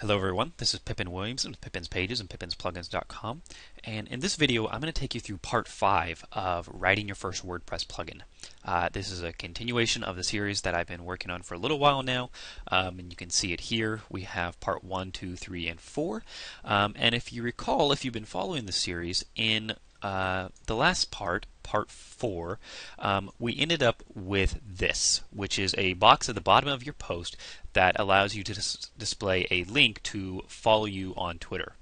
Hello everyone, this is Pippin Williamson with Pippin's Pages and Pippin'sPlugins.com and in this video I'm going to take you through part 5 of writing your first WordPress plugin. Uh, this is a continuation of the series that I've been working on for a little while now um, and you can see it here. We have part 1, 2, 3, and 4 um, and if you recall, if you've been following the series, in uh, the last part, part four, um, we ended up with this, which is a box at the bottom of your post that allows you to dis- display a link to follow you on Twitter.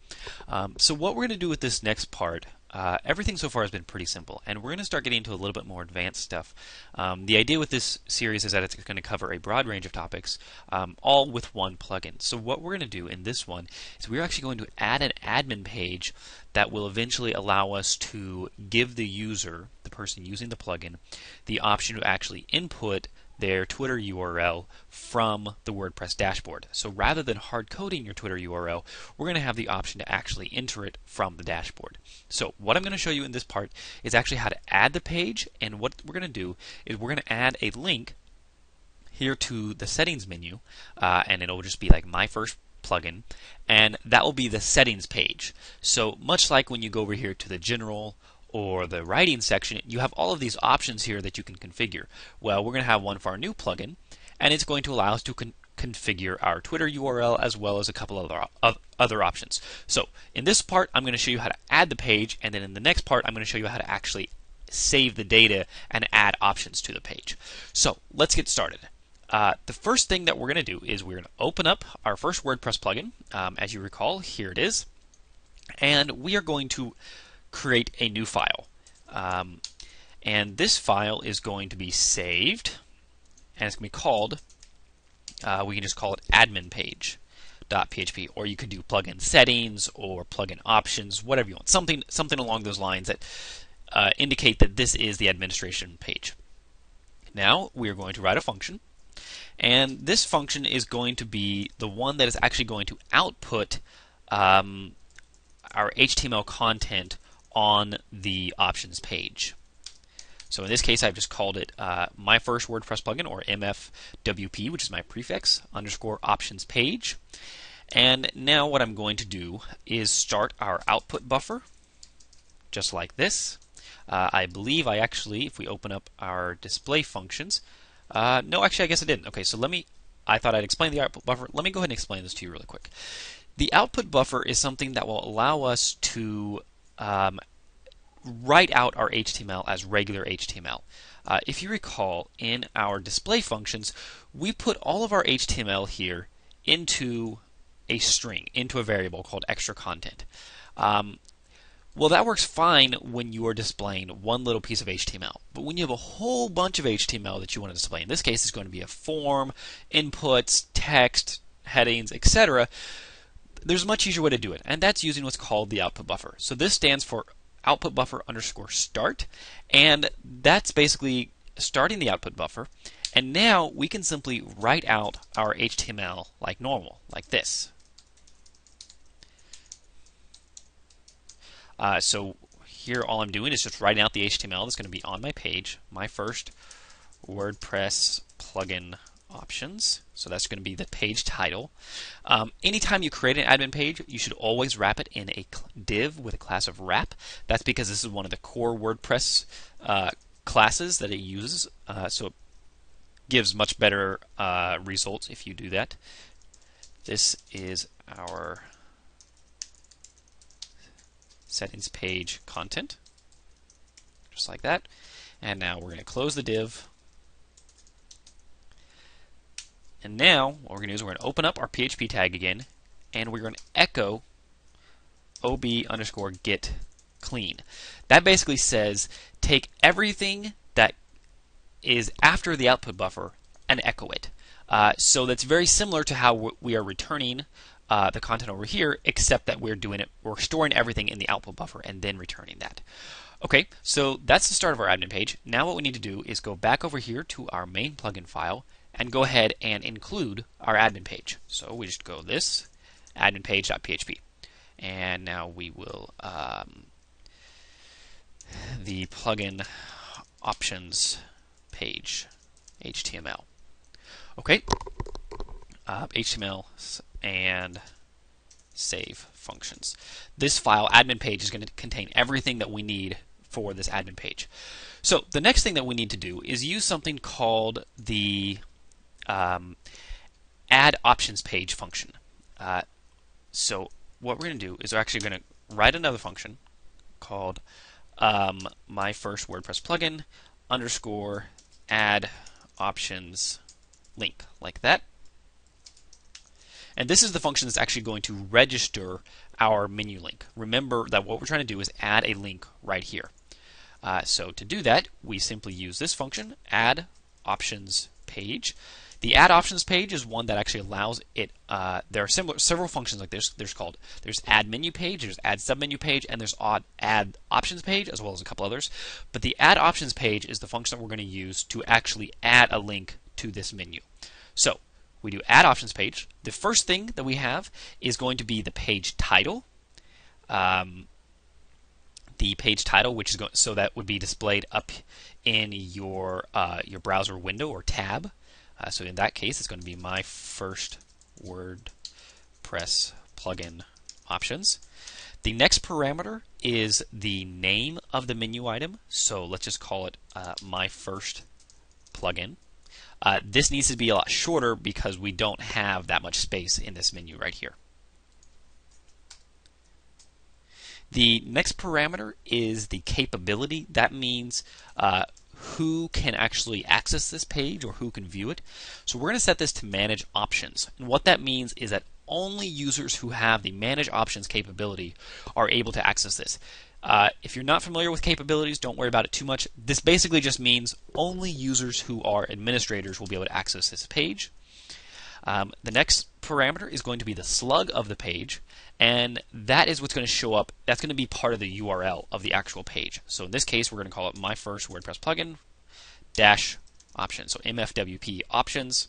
Um, so what we're going to do with this next part uh, everything so far has been pretty simple, and we're going to start getting into a little bit more advanced stuff. Um, the idea with this series is that it's going to cover a broad range of topics, um, all with one plugin. So what we're going to do in this one is we're actually going to add an admin page that will eventually allow us to give the user, the person using the plugin, the option to actually input their Twitter URL from the WordPress dashboard. So rather than hard coding your Twitter URL, we're going to have the option to actually enter it from the dashboard. So what I'm going to show you in this part is actually how to add the page, and what we're going to do is we're going to add a link here to the settings menu, uh, and it'll just be like my first plugin, and that will be the settings page. So much like when you go over here to the general or the writing section, you have all of these options here that you can configure. Well, we're going to have one for our new plugin, and it's going to allow us to con configure our Twitter URL as well as a couple other of other options. So in this part, I'm going to show you how to add the page, and then in the next part, I'm going to show you how to actually save the data and add options to the page. So let's get started. Uh, the first thing that we're going to do is we're going to open up our first WordPress plugin. Um, as you recall, here it is. And we are going to create a new file. Um, and this file is going to be saved, and it's going to be called, uh, we can just call it admin page. .php, or you could do plugin settings or plugin options, whatever you want. Something something along those lines that uh, indicate that this is the administration page. Now we are going to write a function, and this function is going to be the one that is actually going to output um, our HTML content on the options page. So in this case, I've just called it uh, my first WordPress plugin, or MFWP, which is my prefix, underscore options page. And now what I'm going to do is start our output buffer, just like this. Uh, I believe I actually, if we open up our display functions, uh, no, actually, I guess I didn't. Okay, so let me, I thought I'd explain the output buffer. Let me go ahead and explain this to you really quick. The output buffer is something that will allow us to um, write out our HTML as regular HTML. Uh, if you recall, in our display functions, we put all of our HTML here into a string, into a variable called extra content. Um, well, that works fine when you are displaying one little piece of HTML. But when you have a whole bunch of HTML that you want to display, in this case, it's going to be a form, inputs, text, headings, etc there's a much easier way to do it, and that's using what's called the output buffer. So this stands for output buffer underscore start, and that's basically starting the output buffer. And now we can simply write out our HTML like normal, like this. Uh, so here all I'm doing is just writing out the HTML that's going to be on my page, my first WordPress plugin options. So that's going to be the page title. Um, anytime you create an admin page, you should always wrap it in a div with a class of wrap. That's because this is one of the core WordPress uh, classes that it uses. Uh, so it gives much better uh, results if you do that. This is our settings page content, just like that. And now we're going to close the div And now what we're going to do is we're going to open up our PHP tag again, and we're going to echo ob underscore get clean. That basically says take everything that is after the output buffer and echo it. Uh, so that's very similar to how we are returning uh, the content over here, except that we're doing it, we're storing everything in the output buffer and then returning that. Okay, so that's the start of our admin page. Now what we need to do is go back over here to our main plugin file and go ahead and include our admin page. So we just go this admin page.php. And now we will um, the plugin options page HTML. Okay, uh, HTML and save functions. This file, admin page, is going to contain everything that we need for this admin page. So the next thing that we need to do is use something called the um, add options page function. Uh, so what we're going to do is we're actually going to write another function called um, my first WordPress plugin underscore add options link like that. And this is the function that's actually going to register our menu link. Remember that what we're trying to do is add a link right here. Uh, so to do that, we simply use this function, add options page. The add options page is one that actually allows it. Uh, there are similar several functions like this. There's called there's add menu page, there's add submenu page, and there's odd add options page as well as a couple others. But the add options page is the function that we're going to use to actually add a link to this menu. So we do add options page. The first thing that we have is going to be the page title. Um, the page title, which is going so that would be displayed up in your uh, your browser window or tab. Uh, so in that case, it's going to be my first WordPress plugin options. The next parameter is the name of the menu item. So let's just call it uh, my first plugin. Uh, this needs to be a lot shorter because we don't have that much space in this menu right here. The next parameter is the capability. That means uh, who can actually access this page or who can view it. So we're going to set this to manage options. And what that means is that only users who have the manage options capability are able to access this. Uh, if you're not familiar with capabilities, don't worry about it too much. This basically just means only users who are administrators will be able to access this page. Um, the next parameter is going to be the slug of the page, and that is what's going to show up. That's going to be part of the URL of the actual page. So in this case, we're going to call it my first WordPress plugin dash options. So MFWP options.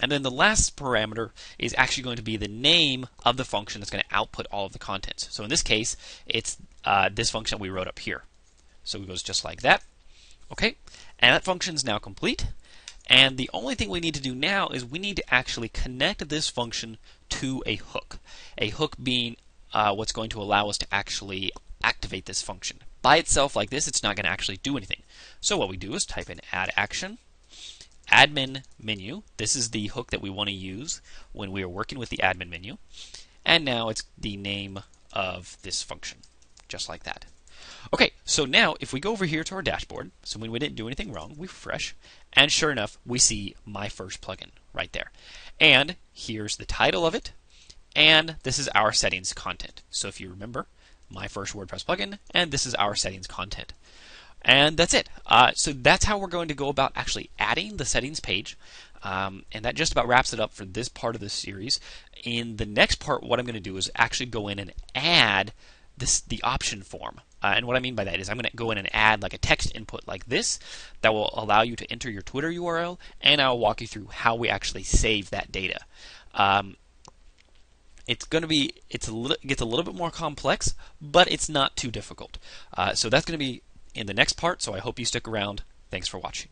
And then the last parameter is actually going to be the name of the function that's going to output all of the contents. So in this case, it's uh, this function we wrote up here. So it goes just like that. Okay, and that function is now complete. And the only thing we need to do now is we need to actually connect this function to a hook. A hook being uh, what's going to allow us to actually activate this function. By itself like this, it's not going to actually do anything. So what we do is type in add action, admin menu. This is the hook that we want to use when we are working with the admin menu. And now it's the name of this function, just like that. Okay, so now if we go over here to our dashboard, so we didn't do anything wrong, we refresh, and sure enough, we see my first plugin right there. And here's the title of it, and this is our settings content. So if you remember, my first WordPress plugin, and this is our settings content. And that's it. Uh, so that's how we're going to go about actually adding the settings page. Um, and that just about wraps it up for this part of the series. In the next part, what I'm going to do is actually go in and add this the option form. Uh, and what I mean by that is I'm going to go in and add like a text input like this that will allow you to enter your Twitter URL, and I'll walk you through how we actually save that data. Um, it's going to be it's a little gets a little bit more complex, but it's not too difficult. Uh, so that's going to be in the next part. So I hope you stick around. Thanks for watching.